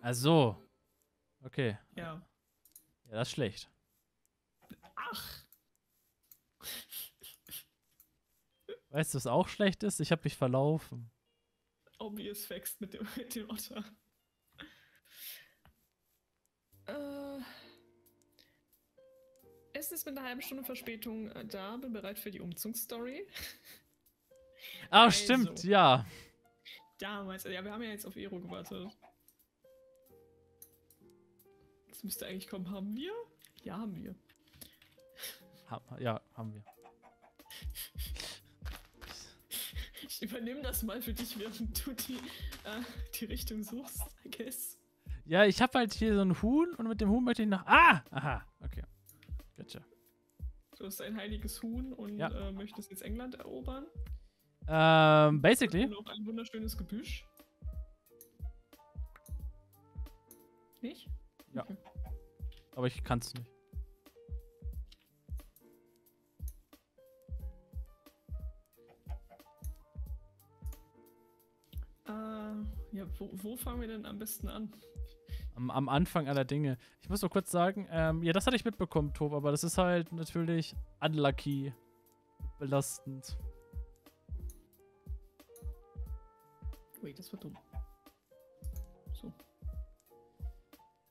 Ach so. Okay. Ja. Ja, das ist schlecht. Ach. Weißt du, was auch schlecht ist? Ich habe mich verlaufen. Obvious Facts mit dem, mit dem Otter. Äh, Essen ist mit einer halben Stunde Verspätung äh, da, bin bereit für die Umzugsstory. Ah, Also. stimmt, ja. Damals, ja, wir haben ja jetzt auf Ero gewartet. Das müsste eigentlich kommen. Haben wir? Ja, haben wir. Ha ja, haben wir. Ich übernehme das mal für dich, während du die, äh, die Richtung suchst, I guess. Ja, ich habe halt hier so ein Huhn und mit dem Huhn möchte ich nach. Ah! Aha, okay. Gotcha. Du hast ein heiliges Huhn und Ja. äh, möchtest jetzt England erobern. Ähm, basically. Und auch ein wunderschönes Gebüsch. Nicht? Ja. Okay. Aber ich kann's nicht. Äh, ja, wo, wo fangen wir denn am besten an? Am, am Anfang aller Dinge. Ich muss nur kurz sagen, ähm, ja, das hatte ich mitbekommen, Tob, aber das ist halt natürlich unlucky. Belastend. Wait, das war dumm.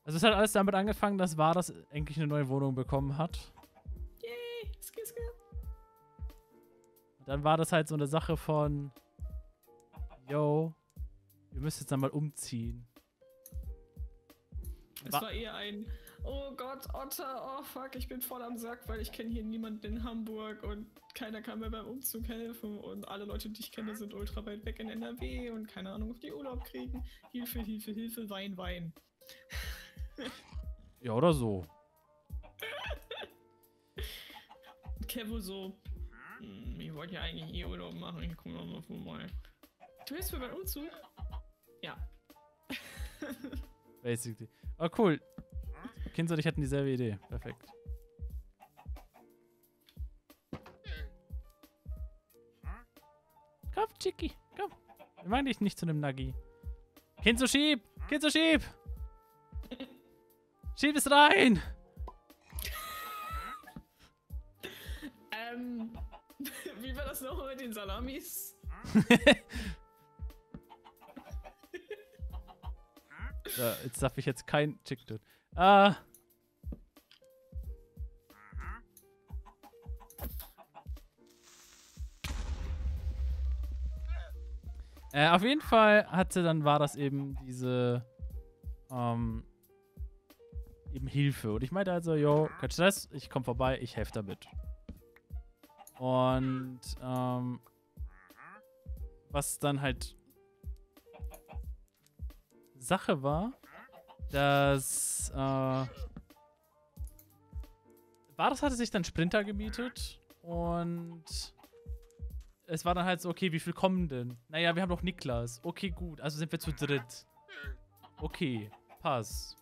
Also es hat alles damit angefangen, dass Varas eigentlich eine neue Wohnung bekommen hat. Yay! Ski, ski. Und dann war das halt so eine Sache von, yo, wir müssen jetzt einmal umziehen. Es Wa- war eher ein, oh Gott, Otter, oh fuck, ich bin voll am Sack, weil ich kenne hier niemanden in Hamburg und keiner kann mir beim Umzug helfen und alle Leute, die ich kenne, sind ultra weit weg in NRW und keine Ahnung, ob die Urlaub kriegen. Hilfe, Hilfe, Hilfe, Wein, Wein. Ja, oder so. Kevo so, "Hm, ich wollte ja eigentlich eh Urlaub machen, ich komme mal vorbei. Du hilfst mir beim Umzug? Ja. Basically. Oh, cool. Kinz und ich hatten dieselbe Idee. Perfekt. Komm, Chicky, komm. Wir machen dich nicht zu einem Nuggy. Kinzo, schieb! Kinzo, schieb! Schieb es rein! Ähm, wie war das nochmal mit den Salamis? So, jetzt darf ich jetzt kein Chick tun. Ah. Äh, auf jeden Fall hatte dann war das eben diese ähm, eben Hilfe. Und ich meinte also, yo, kein Stress, ich komme vorbei, ich helfe damit. Und ähm, was dann halt Sache war, dass äh, Varus hatte sich dann Sprinter gemietet und es war dann halt so, okay, wie viel kommen denn? Naja, wir haben doch Niklas. Okay, gut, also sind wir zu dritt. Okay, pass.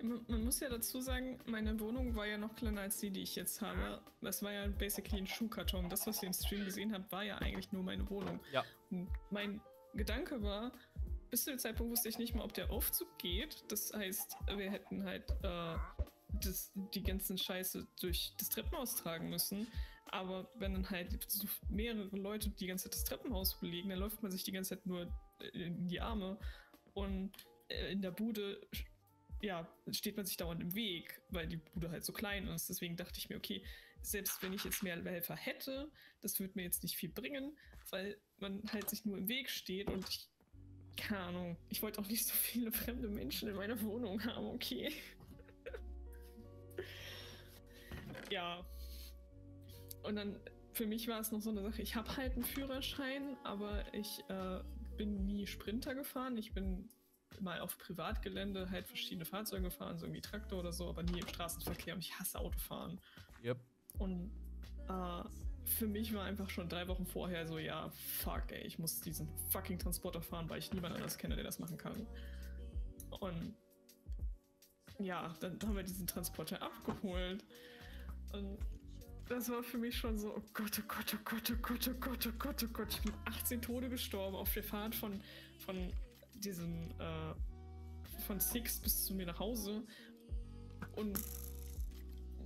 Man muss ja dazu sagen, meine Wohnung war ja noch kleiner als die, die ich jetzt habe. Das war ja basically ein Schuhkarton. Das, was ihr im Stream gesehen habt, war ja eigentlich nur meine Wohnung. Ja. Und mein Gedanke war, bis zu dem Zeitpunkt wusste ich nicht mal, ob der Aufzug geht. Das heißt, wir hätten halt äh, das, die ganzen Scheiße durch das Treppenhaus tragen müssen. Aber wenn dann halt mehrere Leute die ganze Zeit das Treppenhaus belegen, dann läuft man sich die ganze Zeit nur in die Arme. Und äh, in der Bude ja, steht man sich dauernd im Weg, weil die Bude halt so klein ist. Deswegen dachte ich mir, okay, selbst wenn ich jetzt mehr Helfer hätte, das würde mir jetzt nicht viel bringen, weil man halt sich nur im Weg steht und ich, keine Ahnung, ich wollte auch nicht so viele fremde Menschen in meiner Wohnung haben, okay. ja. Und dann, für mich war es noch so eine Sache, ich habe halt einen Führerschein, aber ich äh, bin nie Sprinter gefahren. Ich bin mal auf Privatgelände halt verschiedene Fahrzeuge gefahren, so irgendwie Traktor oder so, aber nie im Straßenverkehr und ich hasse Autofahren. Yep. Und äh, für mich war einfach schon drei Wochen vorher so, ja, fuck, ey, ich muss diesen fucking Transporter fahren, weil ich niemand anders kenne, der das machen kann. Und ja, dann haben wir diesen Transporter abgeholt. Und das war für mich schon so, oh Gott, oh Gott, oh Gott, oh Gott, oh Gott, oh Gott, oh Gott. Ich bin 18 Tode gestorben auf der Fahrt von, von diesem, äh, von Six bis zu mir nach Hause. Und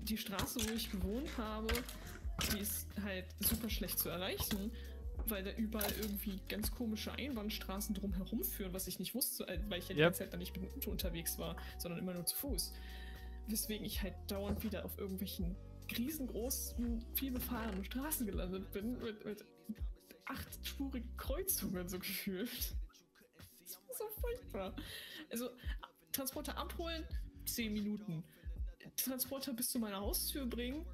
die Straße, wo ich gewohnt habe, die ist halt super schlecht zu erreichen, weil da überall irgendwie ganz komische Einbahnstraßen drumherum führen, was ich nicht wusste, äh, weil ich ja die ganze Zeit dann nicht mit dem Auto unterwegs war, sondern immer nur zu Fuß. Weswegen ich halt dauernd wieder auf irgendwelchen riesengroßen, vielbefahrenen Straßen gelandet bin, mit, mit achtspurigen Kreuzungen so gefühlt. So furchtbar. Also, Transporter abholen, 10 Minuten. Transporter bis zu meiner Haustür bringen,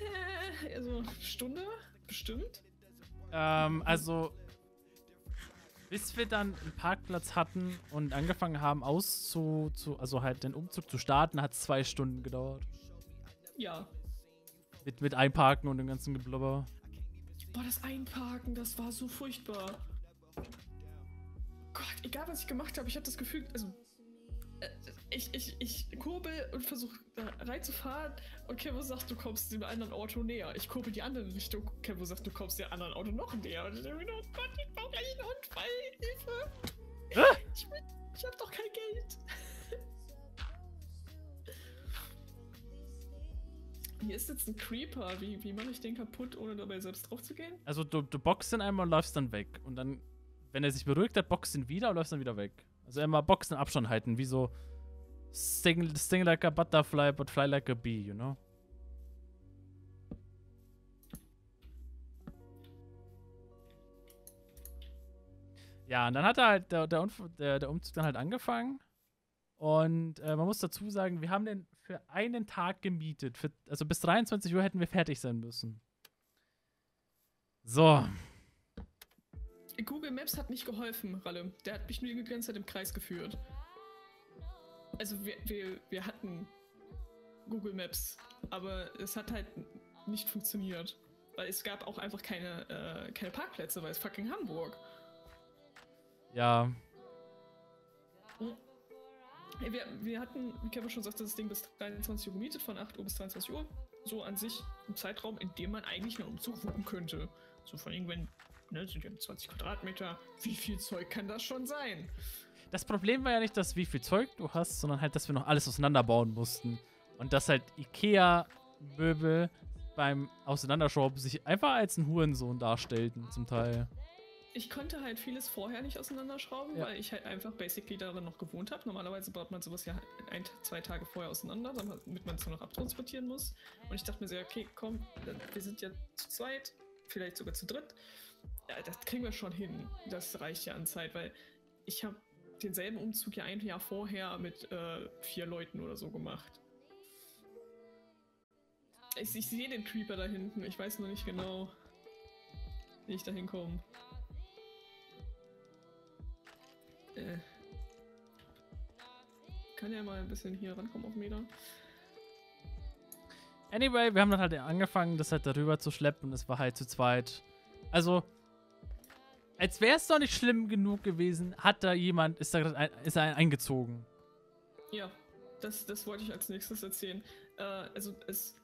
äh, also Stunde, bestimmt. Ähm, also, bis wir dann einen Parkplatz hatten und angefangen haben, auszu, zu, also halt den Umzug zu starten, hat es zwei Stunden gedauert. Ja. Mit, mit Einparken und dem ganzen Geblubber. Boah, das Einparken, das war so furchtbar. Gott, egal was ich gemacht habe, ich hatte das Gefühl, also äh, ich, ich, ich kurbel und versuche reinzufahren und Kevo sagt, du kommst dem anderen Auto näher. Ich kurbel die andere Richtung, Kevo sagt, du kommst dem anderen Auto noch näher. Und ich denke mir, oh Gott, ich brauche gleich einen Unfall, Hilfe. Ah! Ich, ich habe doch kein Geld. Hier ist jetzt ein Creeper. Wie, wie mache ich den kaputt, ohne dabei selbst drauf zu gehen? Also, du, du boxst ihn einmal und läufst dann weg. Und dann, wenn er sich beruhigt hat, boxt ihn wieder und läufst dann wieder weg. Also, immer boxen, Abstand halten, wie so sting, sting like a butterfly, but fly like a bee, you know? Ja, und dann hat er halt der, der, der, der Umzug dann halt angefangen. Und äh, man muss dazu sagen, wir haben den für einen Tag gemietet. Für, also bis 23 Uhr hätten wir fertig sein müssen. So. Google Maps hat nicht geholfen, Ralle. Der hat mich nur die ganze Zeit im Kreis geführt. Also wir, wir, wir hatten Google Maps, aber es hat halt nicht funktioniert. Weil es gab auch einfach keine, äh, keine Parkplätze, weil es fucking Hamburg. Ja. Wir, wir hatten, wie Kevin schon sagte, das Ding bis 23 Uhr gemietet, von 8 Uhr bis 22 Uhr. So an sich ein Zeitraum, in dem man eigentlich einen Umzug wuppen könnte. So von irgendwann, ne, sind ja 20 Quadratmeter. Wie viel Zeug kann das schon sein? Das Problem war ja nicht, dass wie viel Zeug du hast, sondern halt, dass wir noch alles auseinanderbauen mussten. Und dass halt Ikea-Möbel beim Auseinanderschrauben sich einfach als ein Hurensohn darstellten, zum Teil. Ich konnte halt vieles vorher nicht auseinanderschrauben, Ja. weil ich halt einfach basically darin noch gewohnt habe. Normalerweise baut man sowas ja ein, zwei Tage vorher auseinander, damit man es nur noch abtransportieren muss. Und ich dachte mir so, okay, komm, wir sind ja zu zweit, vielleicht sogar zu dritt. Ja, das kriegen wir schon hin. Das reicht ja an Zeit, weil ich habe denselben Umzug ja ein Jahr vorher mit äh, vier Leuten oder so gemacht. Ich, ich sehe den Creeper da hinten, ich weiß nur nicht genau, wie ich da hinkomme. Äh. Kann ja mal ein bisschen hier rankommen auf Meter. Anyway, wir haben dann halt angefangen, das halt darüber zu schleppen es war halt zu zweit. Also, als wäre es doch nicht schlimm genug gewesen, hat da jemand, ist da ein, ist er eingezogen. Ja, das, das wollte ich als nächstes erzählen. Äh, also es,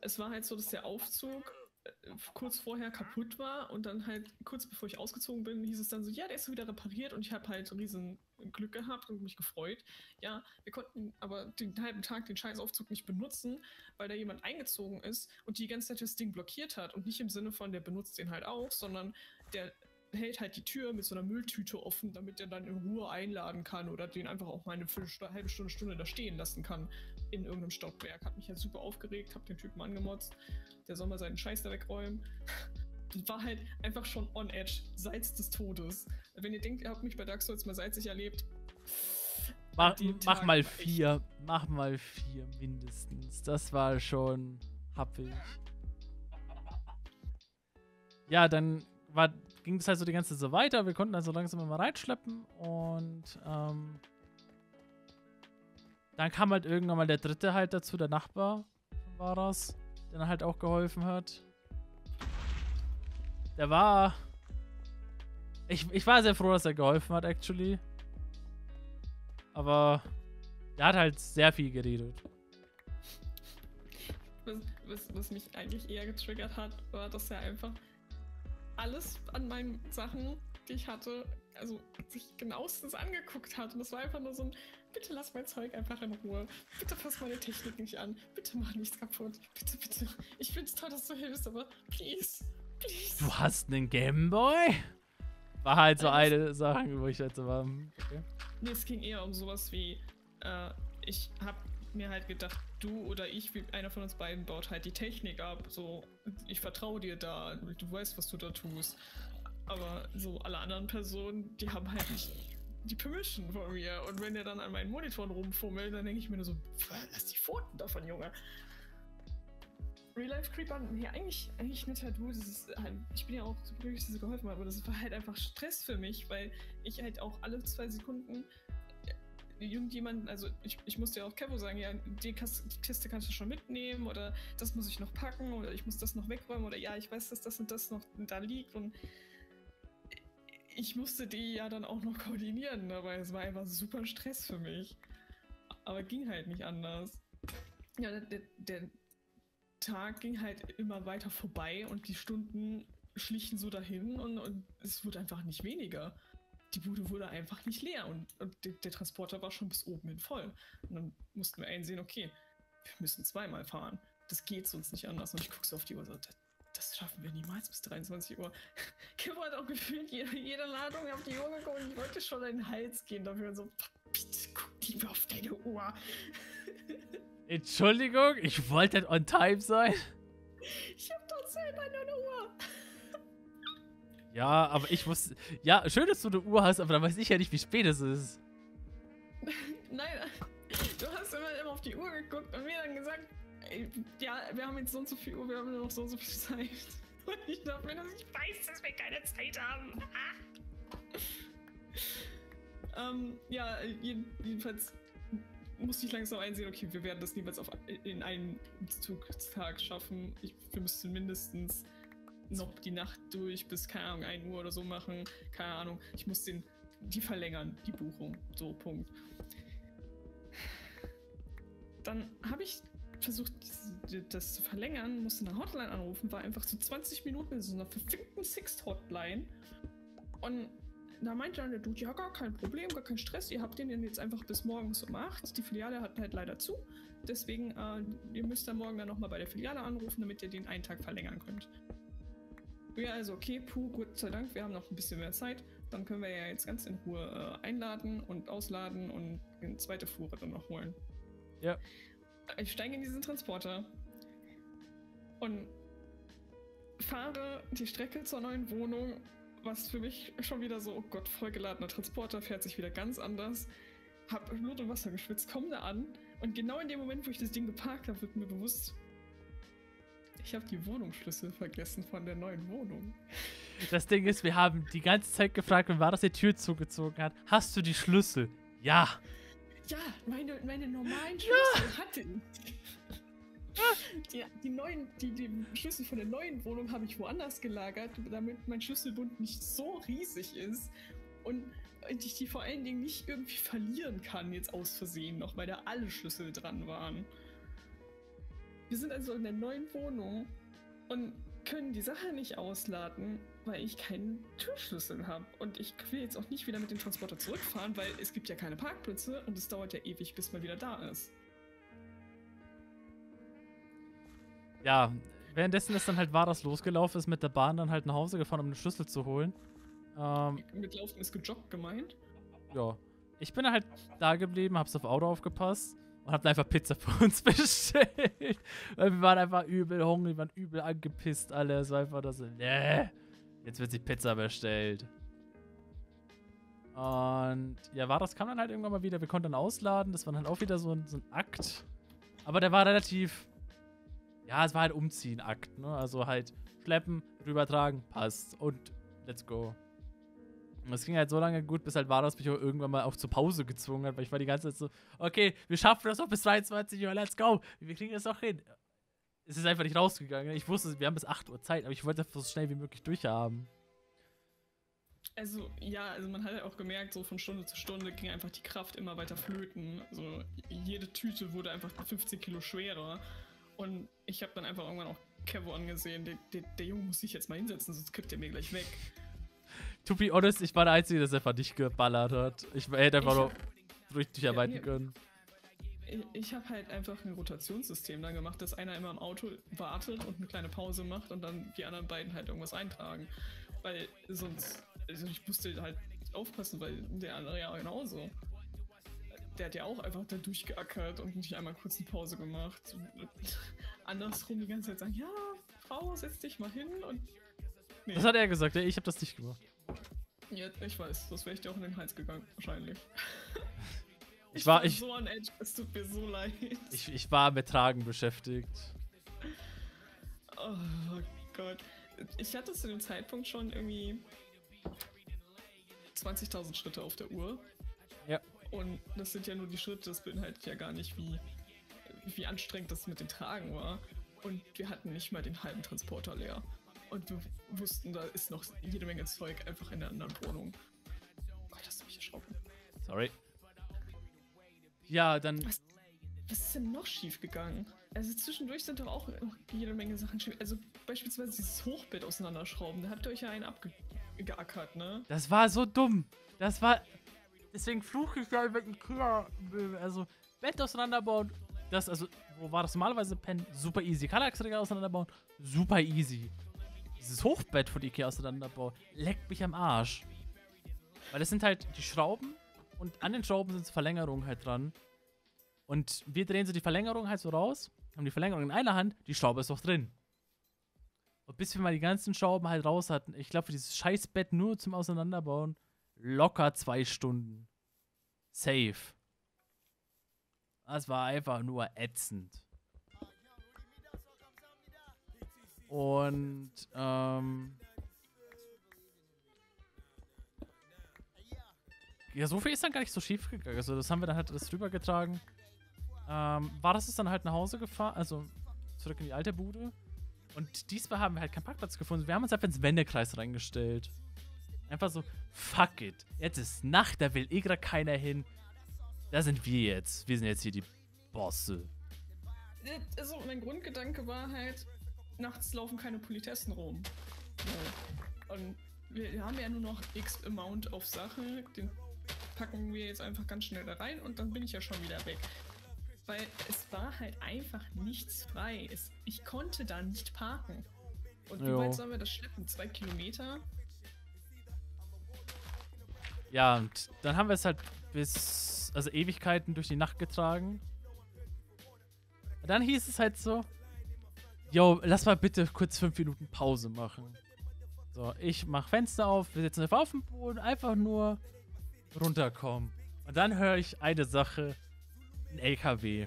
es war halt so, dass der Aufzug äh, kurz vorher kaputt war und dann halt kurz bevor ich ausgezogen bin, hieß es dann so, ja, der ist wieder repariert und ich habe halt riesen Glück gehabt und mich gefreut. Ja, wir konnten aber den halben Tag den scheiß Aufzug nicht benutzen, weil da jemand eingezogen ist und die ganze Zeit das Ding blockiert hat und nicht im Sinne von, der benutzt den halt auch, sondern der hält halt die Tür mit so einer Mülltüte offen, damit er dann in Ruhe einladen kann oder den einfach auch mal eine halbe Stunde, Stunde da stehen lassen kann in irgendeinem Stockwerk. Hat mich halt super aufgeregt, hab den Typen angemotzt. Der soll mal seinen Scheiß da wegräumen. War halt einfach schon on edge. Salz des Todes. Wenn ihr denkt, ihr habt mich bei Dark Souls mal salzig erlebt. Mach, mach mal vier. Mach mal vier mindestens. Das war schon happig. Ja, dann war, ging es halt so die ganze Zeit so weiter. Wir konnten also langsam immer reinschleppen und ähm, dann kam halt irgendwann mal der dritte halt dazu, der Nachbar war das, der dann halt auch geholfen hat. Der war. Ich, ich war sehr froh, dass er geholfen hat, actually. Aber der hat halt sehr viel geredet. Was, was, was mich eigentlich eher getriggert hat, war, dass er einfach alles an meinen Sachen, die ich hatte, also sich genauestens angeguckt hat. Und das war einfach nur so ein, bitte lass mein Zeug einfach in Ruhe. Bitte fass meine Technik nicht an. Bitte mach nichts kaputt. Bitte, bitte. Ich find's toll, dass du hilfst, aber please, please. Du hast einen Gameboy? War halt so Nein, eine Sache, wo ich halt so war. Okay. Nee, es ging eher um sowas wie, äh, ich hab mir halt gedacht, du oder ich, einer von uns beiden baut halt die Technik ab. So, ich vertraue dir da, du weißt, was du da tust. Aber so alle anderen Personen, die haben halt nicht die Permission von mir. Und wenn der dann an meinen Monitoren rumfummelt, dann denke ich mir nur so, lass die Pfoten davon, Junge. Real Life Creeper, nee, eigentlich, eigentlich Dude. Das ist halt, ich bin ja auch glücklich, dass sie geholfen haben, aber das war halt einfach Stress für mich, weil ich halt auch alle zwei Sekunden irgendjemanden, also ich, ich musste ja auch Kevo sagen, ja, die, Kiste kannst du schon mitnehmen oder das muss ich noch packen oder ich muss das noch wegräumen oder ja, ich weiß, dass das und das noch da liegt und ich musste die ja dann auch noch koordinieren, aber es war einfach super Stress für mich. Aber ging halt nicht anders. Ja, der, der Tag ging halt immer weiter vorbei und die Stunden schlichen so dahin und, und es wurde einfach nicht weniger. Die Bude wurde einfach nicht leer und, und der, der Transporter war schon bis oben hin voll. Und dann mussten wir einsehen, okay, wir müssen zweimal fahren. Das geht sonst nicht anders. Und ich gucke so auf die Uhr und so, das, schaffen wir niemals bis 23 Uhr. Kim hat auch gefühlt jede, jede Ladung auf die Uhr geguckt und ich wollte schon in den Hals gehen dafür und so, bitte guck lieber auf deine Uhr. Entschuldigung, ich wollte on time sein. Ich hab doch selber nur eine Uhr. Ja, aber ich wusste. Ja, schön, dass du eine Uhr hast, aber dann weiß ich ja nicht, wie spät es ist. Nein, du hast immer, immer auf die Uhr geguckt und mir dann gesagt, ey, ja, wir haben jetzt so und so viel Uhr, wir haben nur noch so und so viel Zeit. Und ich dachte mir, dass ich weiß, dass wir keine Zeit haben. ähm, ja, jeden, jedenfalls musste ich langsam einsehen, okay, wir werden das niemals auf, in einen Zugtag schaffen. Ich, wir müssten mindestens noch die Nacht durch bis, keine Ahnung, 1 Uhr oder so machen. Keine Ahnung. Ich muss den, die verlängern, die Buchung. So, Punkt. Dann habe ich versucht, das zu verlängern, musste eine Hotline anrufen, war einfach so 20 Minuten in so einer verfickten Sixt-Hotline. Und da meinte dann der Dude, ja, gar kein Problem, gar kein Stress, ihr habt den jetzt einfach bis morgens um 8. Die Filiale hat halt leider zu. Deswegen, äh, ihr müsst dann morgen dann nochmal bei der Filiale anrufen, damit ihr den einen Tag verlängern könnt. Ja, also okay, puh, Gott sei Dank, wir haben noch ein bisschen mehr Zeit. Dann können wir ja jetzt ganz in Ruhe äh, einladen und ausladen und eine zweite Fuhre dann noch holen. Ja. Ich steige in diesen Transporter und fahre die Strecke zur neuen Wohnung, was für mich schon wieder so, oh Gott, vollgeladener Transporter fährt sich wieder ganz anders. Hab Blut und Wasser geschwitzt, komme da an und genau in dem Moment, wo ich das Ding geparkt habe, wird mir bewusst, ich habe die Wohnungsschlüssel vergessen von der neuen Wohnung. Das Ding ist, wir haben die ganze Zeit gefragt, wenn war das die Tür zugezogen hat. Hast du die Schlüssel? Ja. Ja, meine, meine normalen Schlüssel hatte ich. Die, die, neuen, die, die Schlüssel von der neuen Wohnung habe ich woanders gelagert, damit mein Schlüsselbund nicht so riesig ist und ich die vor allen Dingen nicht irgendwie verlieren kann, jetzt aus Versehen noch, weil da alle Schlüssel dran waren. Wir sind also in der neuen Wohnung und können die Sache nicht ausladen, weil ich keinen Türschlüssel habe. Und ich will jetzt auch nicht wieder mit dem Transporter zurückfahren, weil es gibt ja keine Parkplätze und es dauert ja ewig, bis man wieder da ist. Ja, währenddessen ist dann halt Varas losgelaufen, ist mit der Bahn dann halt nach Hause gefahren, um den Schlüssel zu holen. Ähm, Mit Laufen ist gejoggt gemeint. ja. Ich bin halt da geblieben, hab's auf Auto aufgepasst und dann einfach Pizza für uns bestellt. Weil wir waren einfach übel hungrig, waren übel angepisst, alle. Es war einfach das so, nee, jetzt wird sich Pizza bestellt. Und ja, Varas kam dann halt irgendwann mal wieder, wir konnten dann ausladen, das war dann auch wieder so ein, so ein Akt. Aber der war relativ, ja, es war halt Umziehen-Akt, ne? Also halt schleppen, rübertragen, passt und let's go. Es ging halt so lange gut, bis halt Varas mich irgendwann mal auch zur Pause gezwungen hat, weil ich war die ganze Zeit so, okay, wir schaffen das noch bis 23 Uhr, let's go, wir kriegen das noch hin. Es ist einfach nicht rausgegangen. Ich wusste, wir haben bis 8 Uhr Zeit, aber ich wollte das so schnell wie möglich durchhaben. Also, ja, also man hat ja auch gemerkt, so von Stunde zu Stunde ging einfach die Kraft immer weiter flöten. Also jede Tüte wurde einfach 15 Kilo schwerer. Und ich habe dann einfach irgendwann auch Kevo angesehen, der, der, der Junge muss sich jetzt mal hinsetzen, sonst kippt er mir gleich weg. To be honest, ich war der Einzige, der es einfach nicht geballert hat. Ich hätte einfach Ich nur durch durcharbeiten mir- können. Ich, ich habe halt einfach ein Rotationssystem dann gemacht, dass einer immer im Auto wartet und eine kleine Pause macht und dann die anderen beiden halt irgendwas eintragen. Weil sonst, also ich musste halt aufpassen, weil der andere ja genauso. Der hat ja auch einfach da durchgeackert und nicht einmal kurz eine Pause gemacht. Und andersrum die ganze Zeit sagen, ja, Frau, setz dich mal hin und. Nee. Das hat er gesagt, ich habe das nicht gemacht. Ja, ich weiß, das wäre ich dir auch in den Hals gegangen, wahrscheinlich. Ich war, ich, so an Edge, es tut mir so leid. ich, ich war mit Tragen beschäftigt. Oh Gott. Ich hatte zu dem Zeitpunkt schon irgendwie 20.000 Schritte auf der Uhr. Ja. Und das sind ja nur die Schritte, das beinhaltet ja gar nicht, wie, wie anstrengend das mit dem Tragen war. Und wir hatten nicht mal den halben Transporter leer. Und wir wussten, da ist noch jede Menge Zeug einfach in der anderen Wohnung. Oh Gott, hast du mich erschrocken. Sorry. Ja, dann. Was, was ist denn noch schief gegangen? Also zwischendurch sind doch auch jede Menge Sachen schief. Also beispielsweise dieses Hochbett auseinanderschrauben. Da habt ihr euch ja einen abgeackert, ne? Das war so dumm. Das war. Deswegen fluche ich ja über Ikea. Also, Bett auseinanderbauen. Das, also, wo war das normalerweise Pen? Super easy. Kallaxregal auseinanderbauen. Super easy. Dieses Hochbett von Ikea auseinanderbauen. Leckt mich am Arsch. Weil das sind halt die Schrauben. Und an den Schrauben sind Verlängerungen halt dran. Und wir drehen so die Verlängerung halt so raus. Haben die Verlängerung in einer Hand. Die Schraube ist noch drin. Und bis wir mal die ganzen Schrauben halt raus hatten, ich glaube, für dieses scheiß Bett nur zum Auseinanderbauen, locker zwei Stunden. Safe. Das war einfach nur ätzend. Und, ähm. Ja, so viel ist dann gar nicht so schief gegangen. Also, das haben wir dann halt alles drüber getragen. Ähm, war das ist dann halt nach Hause gefahren, also zurück in die alte Bude. Und diesmal haben wir halt keinen Parkplatz gefunden. Wir haben uns einfach ins Wendekreis reingestellt. Einfach so, fuck it. Jetzt ist Nacht, da will eh grad keiner hin. Da sind wir jetzt. Wir sind jetzt hier die Bosse. Also mein Grundgedanke war halt, nachts laufen keine Politessen rum. So. Und wir haben ja nur noch X Amount auf Sache. Den packen wir jetzt einfach ganz schnell da rein und dann bin ich ja schon wieder weg. Weil es war halt einfach nichts frei. Es, ich konnte da nicht parken. Und wie Jo. weit sollen wir das schleppen? Zwei Kilometer? Ja, und dann haben wir es halt bis, also Ewigkeiten durch die Nacht getragen. Dann hieß es halt so, yo, lass mal bitte kurz fünf Minuten Pause machen. So, ich mach Fenster auf, wir sitzen einfach auf dem Boden, einfach nur runterkommen. Und dann höre ich eine Sache, ein LKW.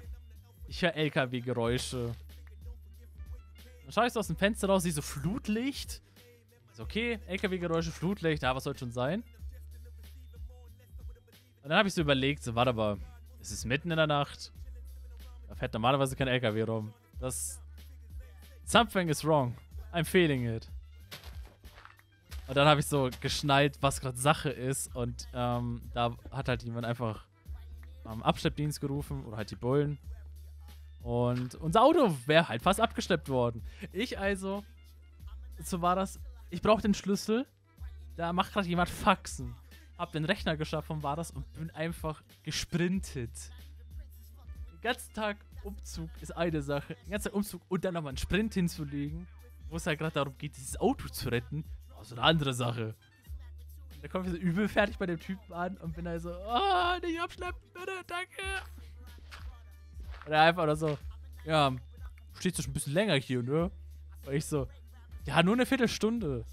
Ich höre LKW-Geräusche. Dann schaue ich so aus dem Fenster raus, sehe so Flutlicht. Ist okay, LKW-Geräusche, Flutlicht, ja, was soll schon sein? Und dann habe ich so überlegt, so, warte mal, es ist mitten in der Nacht. Da fährt normalerweise kein LKW rum. Das. Something is wrong. I'm feeling it. Und dann habe ich so geschnallt, was gerade Sache ist. Und ähm, da hat halt jemand einfach am Abschleppdienst gerufen oder halt die Bullen. Und unser Auto wäre halt fast abgeschleppt worden. Ich also, so war das, ich brauche den Schlüssel. Da macht gerade jemand Faxen. Hab den Rechner geschaffen, war das, und bin einfach gesprintet. Den ganzen Tag Umzug ist eine Sache. Den ganzen Tag Umzug und dann nochmal einen Sprint hinzulegen, wo es halt gerade darum geht, dieses Auto zu retten, war so eine andere Sache. Da komme ich so übel fertig bei dem Typen an und bin da so, ah, nicht abschleppen, bitte, danke. Und er einfach so, ja, stehst du schon ein bisschen länger hier, ne? Und ich so, ja, nur eine Viertelstunde.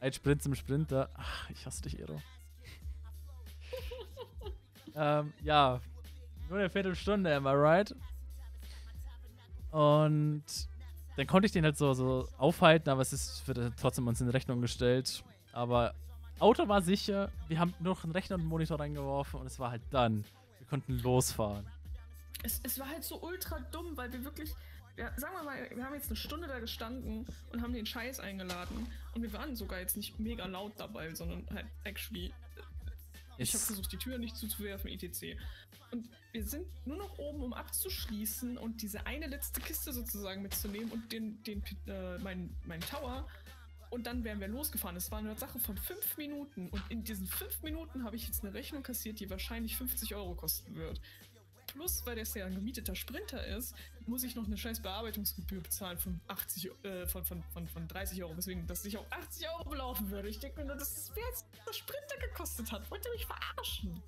Ein Sprint zum Sprinter. Ach, ich hasse dich, Ero. ähm, ja. Nur eine Viertelstunde, am I right? Und dann konnte ich den halt so, so aufhalten, aber es ist wird trotzdem uns in Rechnung gestellt. Aber Auto war sicher. Wir haben nur noch einen Rechner und einen Monitor reingeworfen und es war halt dann. Wir konnten losfahren. Es, es war halt so ultra dumm, weil wir wirklich, ja, sagen wir mal, wir haben jetzt eine Stunde da gestanden und haben den Scheiß eingeladen. Und wir waren sogar jetzt nicht mega laut dabei, sondern halt actually. Ich habe versucht, die Tür nicht zuzuwerfen, etc. Und wir sind nur noch oben, um abzuschließen und diese eine letzte Kiste sozusagen mitzunehmen und den, den, äh, meinen mein Tower Und dann wären wir losgefahren. Es war eine Sache von fünf Minuten. Und in diesen fünf Minuten habe ich jetzt eine Rechnung kassiert, die wahrscheinlich 50 Euro kosten wird. Plus, weil das ja ein gemieteter Sprinter ist, muss ich noch eine scheiß Bearbeitungsgebühr bezahlen von 80, äh, von, von, von, von 30 Euro. Deswegen, dass sich auf 80 Euro belaufen würde. Ich denke mir nur, das wäre jetzt, was Sprinter gekostet hat. Wollt ihr mich verarschen?